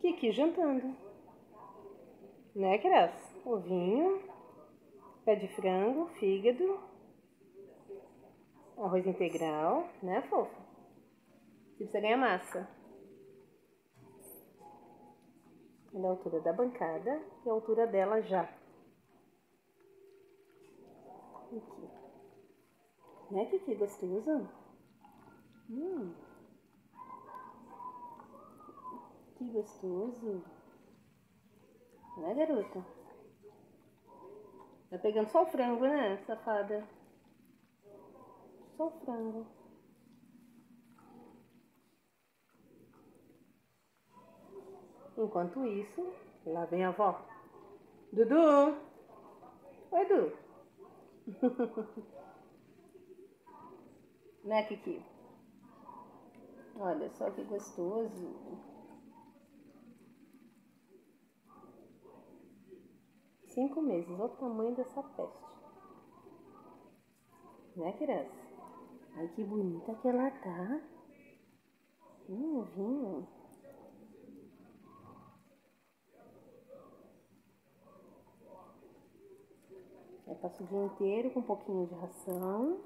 Kiki jantando. Né, criança? Ovinho, pé de frango, fígado, arroz integral, né, fofo? E você ganha massa. Olha a altura da bancada e a altura dela já. Aqui. Né, Kiki? Gostoso? Hum. Que gostoso. Né, garota? Tá pegando só o frango, né, safada? Só o frango. Enquanto isso, lá vem a avó. Dudu! Oi, Dudu. né, Kiki? Olha só que gostoso. Cinco meses, olha o tamanho dessa peste. Né, criança? Ai, que bonita que ela tá. Hum, vinho. Eu passo o dia inteiro com um pouquinho de ração.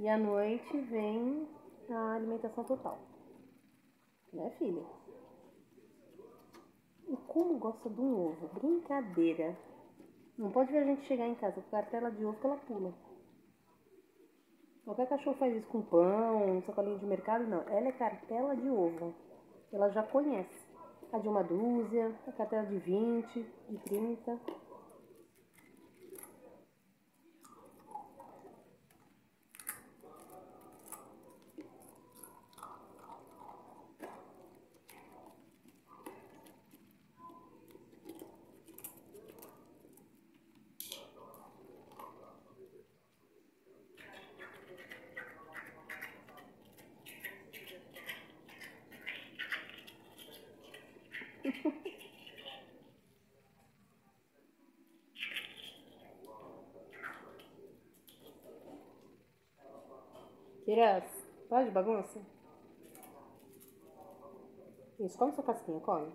E à noite vem a alimentação total. Né, filha? E como gosta de um ovo? Brincadeira. Não pode ver a gente chegar em casa com cartela de ovo que ela pula. Qualquer cachorro faz isso com pão, sacolinho de mercado, não. Ela é cartela de ovo. Ela já conhece. A de uma dúzia, a cartela de 20, de 30. Criança, pode bagunça? Isso, come sua casquinha, come.